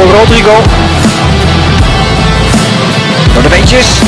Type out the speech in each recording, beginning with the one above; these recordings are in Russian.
voor Rodrigo. Door de beentjes.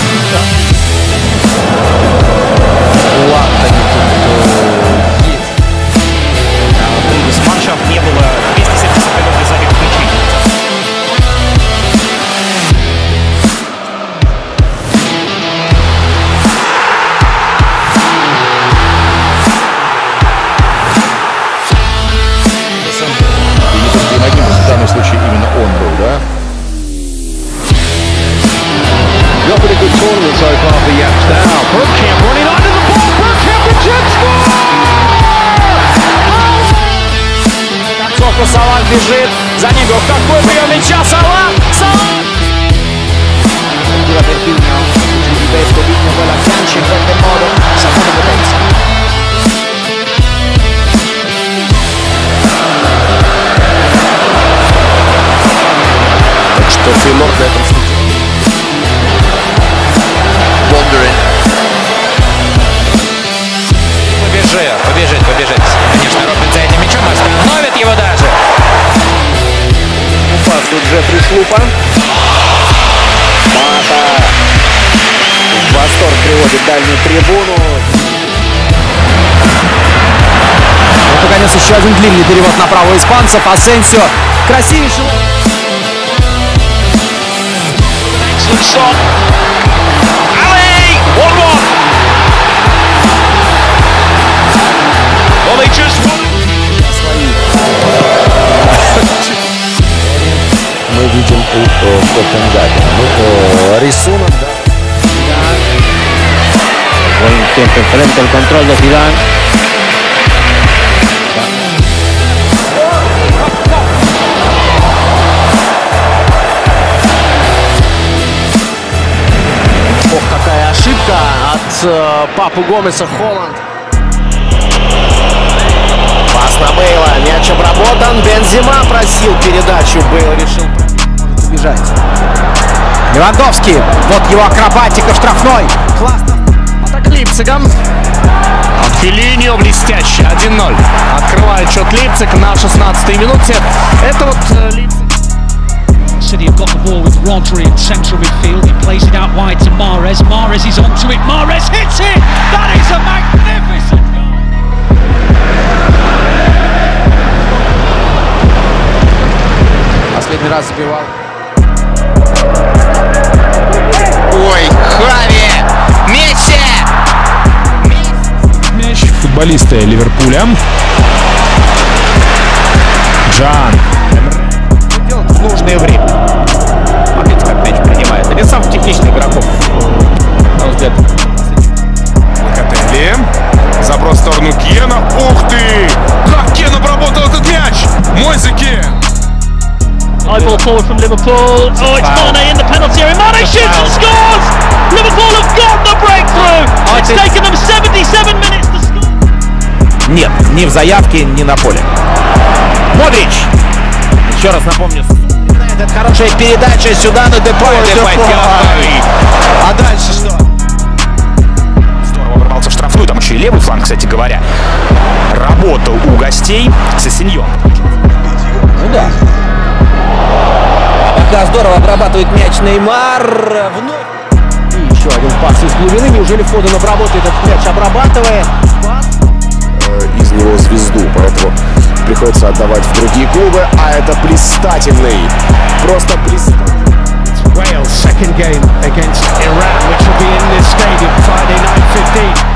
Приводит дальнюю трибуну. Вот, наконец, еще один длинный перевод направо у испанцев. Асенсио. Красивейший. Excellent shot. Ali! 1-1. Well, they just won. Мы видим у э, Копенгагена. Ну, рисунок, да. Buen tiempo enfrente el control de Zidane. Ох, какая ошибка от э, Папы Гомеса Холланд. Пас на Бейла, мяч обработан. Бензима просил передачу, Бейл решил убежать. Левандовский, вот его акробатика в штрафной. Классно. Атака Лейпцигом. От Филиньо блестяще. 1-0. Открывает счет Лейпциг на 16-й минуте. Это вот э. City have got the ball with Rodri in central midfield. He plays it out wide to Mares. Mares is onto it. Mares hits it. That is a magnificent goal. Последний раз забивал. Футболисты Ливерпуля. Джан. Делать в нужное время. Смотрите, как мяч принимает. Один самых техничных игроков. На мой взгляд. Локотелли. Заброс в сторону Кена. Ух ты! Как Кен обработал этот мяч! Мойзе Кен! High ball forward from Liverpool. Oh, it's Mane in the penalty area. Mane shoots and scores! Liverpool have got the breakthrough! It's taken them 77 minutes. Нет, ни в заявке, ни на поле. Модрич! Еще раз напомню. Это хорошая передача сюда на Депой. А дальше что? Здорово ворвался в штрафную. Там еще и левый фланг, кстати говоря. Работал у гостей Сесеньон. Ну да. А пока здорово обрабатывает мяч Неймар. Вновь. И еще один пас из глубины. Неужели Фоден обработает этот мяч, обрабатывая? Э, из него звезду, поэтому приходится отдавать в другие клубы, а это блистательный, просто блистательный. Wales second game against Iran, which will be in this stadium Friday night 15.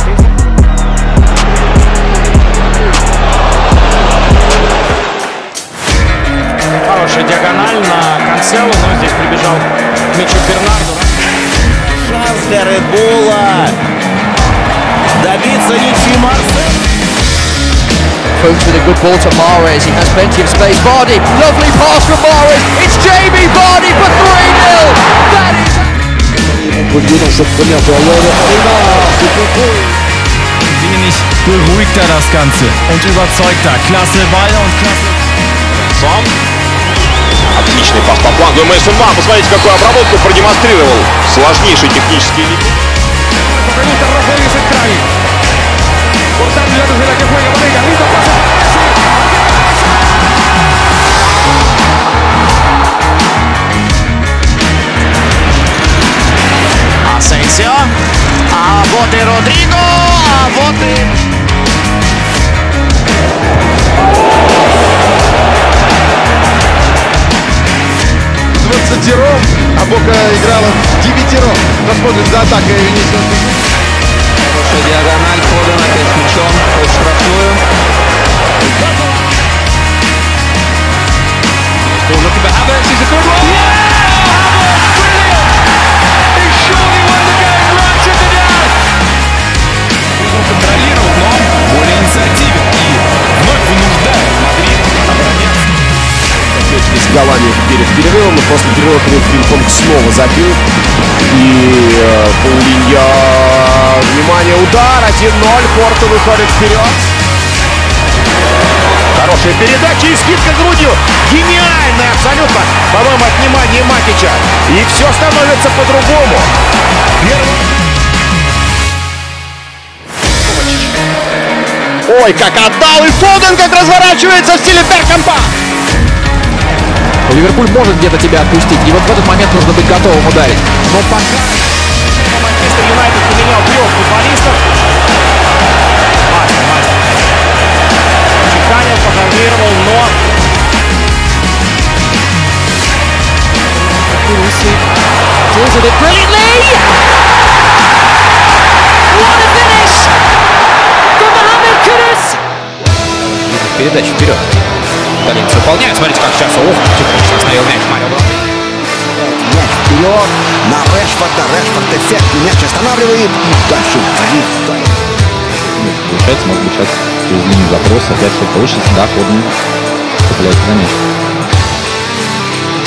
Хорошая диагональ на Канцело, но здесь прибежал к мячу Бернарду. Шанс для Редбула. Добиться ничьи Марсель. Foot with a good ball to Mares. He has plenty of space. Vardy, lovely pass from Mares. It's Jamie Vardy for 3-0. That is. Wenig beruhigter das Ganze und überzeugter. Klasse Ball und klasse. Сам. Отличный пас по флангу. Мейсон Ман, посмотрите, какую обработку продемонстрировал. Сложнейший технический элемент. 0-3. После перерыва Пинг-понг снова забил. И э, Паулинья, внимание, удар, 1-0, Порто выходит вперед. Хорошая передача и скидка грудью. Гениальная абсолютно. По-моему, отнимание Матича. И все становится по-другому. Ой, как отдал! И Фоден как разворачивается в стиле Беркампа. Ливерпуль может где-то тебя отпустить, и вот в этот момент нужно быть готовым ударить. Но пока Манчестер Юнайтед поменял трех футболистов. Мастер, мастер. Но... Deals with it brilliantly! What a finish from Mohamed Kudus! Передача вперед. Вперед на Решфорда. Решфорд эффектный мяч останавливает. И дальше залетает. Получается, может быть, сейчас через линию запроса опять все получится, да, ходный цепляется за мяч.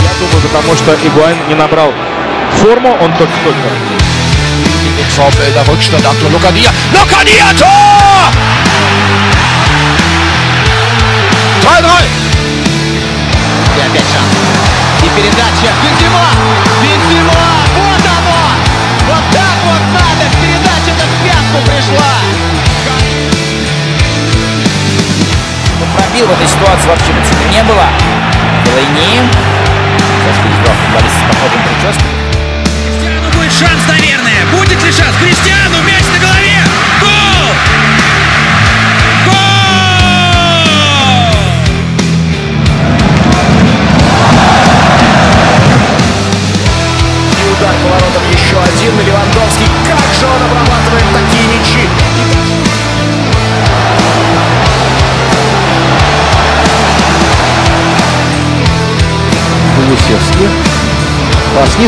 Я думаю, потому что Игуайн не набрал форму, он только только. Vorbilder, Rückstand, Achtung, Lokadia. Lokadia, Tor! 3-0! И опять в этой ситуации вообще бы не было. Сейчас видишь два футболиста с похожим прической. Кристиану будет шанс, наверное. Будет ли шанс? Кристиану, мяч на голове.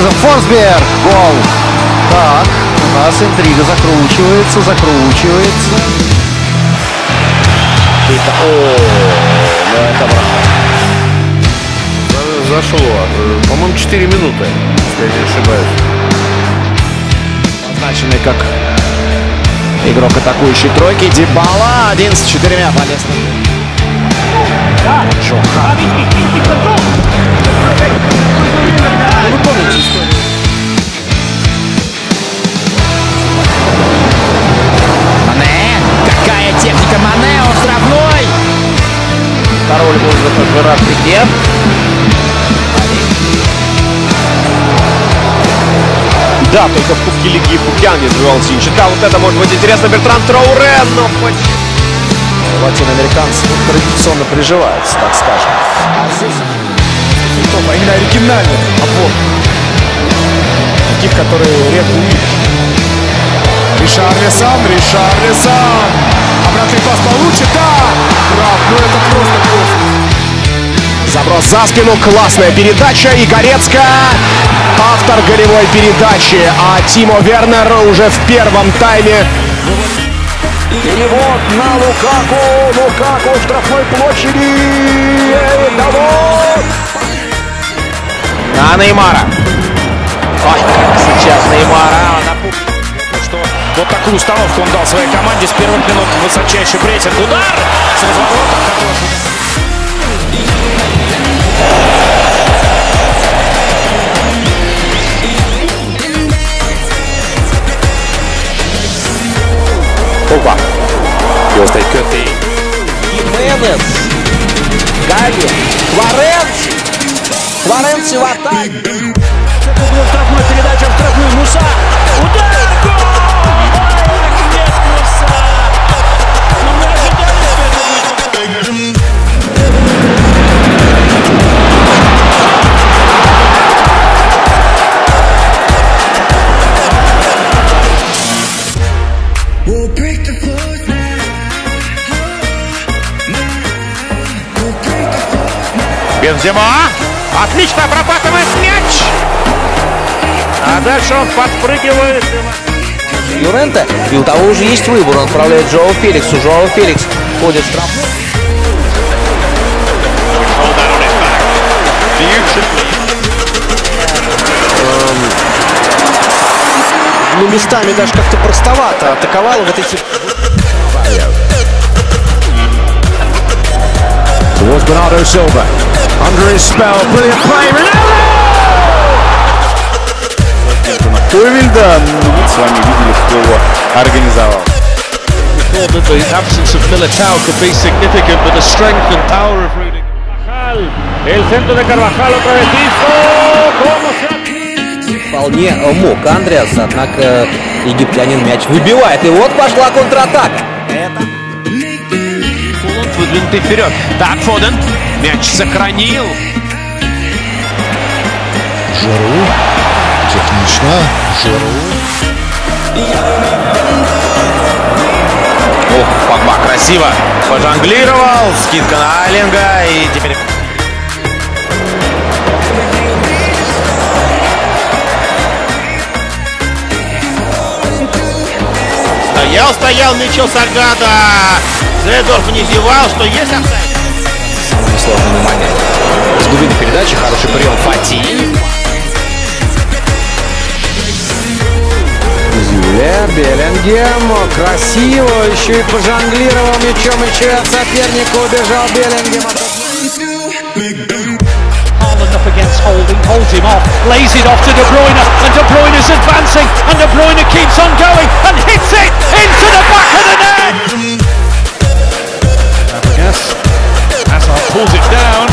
По снизом Форсберг. Гол. Так, у нас интрига закручивается, закручивается. Это, о, ну это браво. Зашло. Э, По-моему, 4 минуты, если я не ошибаюсь. Назначенный как игрок атакующей тройки. Дебала. Один с четырьмя полезными. Джоха. Вы помните историю? Мане! Какая техника Мане! Он штрафной! Король воздуха Жерар Пике. Да, только в Кубке Лиги Пукян не сбивал Зинченко. Вот это может быть интересно. Бертран Трауре, но почему? Латиноамериканцы ну, традиционно приживаются, так скажем. А здесь А именно оригинальный опор. Таких, которые редко увидишь. Ришарлисон, Ришарлисон. Обратный пас получит, да! Прав, ну это просто просто. Заброс за спину, классная передача. И Горецкая, автор голевой передачи. А Тимо Вернер уже в первом тайме Перевод на Лукаку. Лукаку в штрафной площади. Вот. На Неймара. Сейчас Неймара. Напу- Что вот такую установку он дал своей команде с первых минут высочайший прессинг. Удар с разворота. Хороший. Pogba. Jostain köttiin. Jimenez. Гави. Флоренци. Флоренци в атаке. Штрафной передача в штрафную. Муса. Бензема. Отлично обрабатывает мяч. А дальше он подпрыгивает. Юрента. И у того уже есть выбор. Он отправляет Жоу Феликсу. Жоу Феликс входит в штрафную. Ну, местами даже как-то простовато атаковал в этой ситуации. Towards Bernardo Silva. Under his spell. Brilliant play. Ronaldo! Хойвельда. Мы с вами видели, кто его организовал. The absence of Militao could be significant, but the strength and power of Rudiger. El centro de Carvajal otra vez hizo. ¿Cómo se Вполне мог Андреас, однако египтянин мяч выбивает. И вот пошла контратака. Выдвинутый вперед. Так, Фоден. Мяч сохранил. Жиру. Технично. Жиру. Ох, Погба красиво пожонглировал. Скидка на Алинга. И теперь... Стоял, стоял, мячом Сагада. Зедорф не зевал, что есть офсайд. Сложный момент. С глубины передачи хороший прием Фати. Зюле, Беллингем, красиво, еще и пожонглировал мячом, еще и от соперника убежал Беллингем. Haaland up against Holding, holds him off, lays it off to De Bruyne, and De Bruyne is advancing, and De Bruyne keeps on going, and hits it into the back of the net! Hazard pulls it down.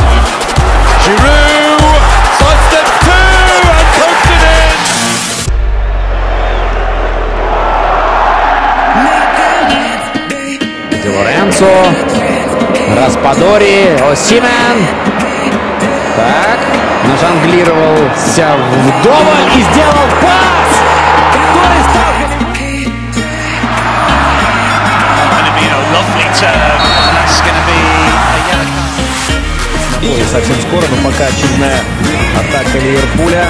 Giroud sidesteps two and pokes it in. Ди Лоренцо, Распадори, Осимен. Так, нажонглировался вдоволь и сделал пас, который стал Ой, совсем скоро, но пока очередная атака Ливерпуля.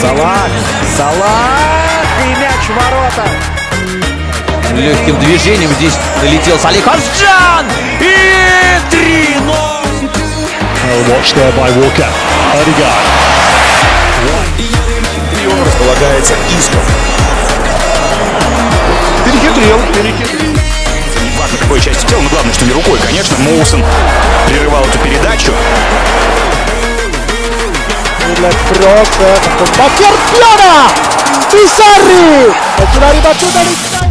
Салах, Салах и мяч в ворота. Легким движением здесь долетел Салих Асджан. И 3-0. Watch there by Walker. Odegaard. Располагается Исков. Перехитрил, перехитрил. Неважно, какой части тела, но главное, что не рукой. Конечно, Моусон прерывал эту передачу. Fortuna! Pissarri! È una ribattuta di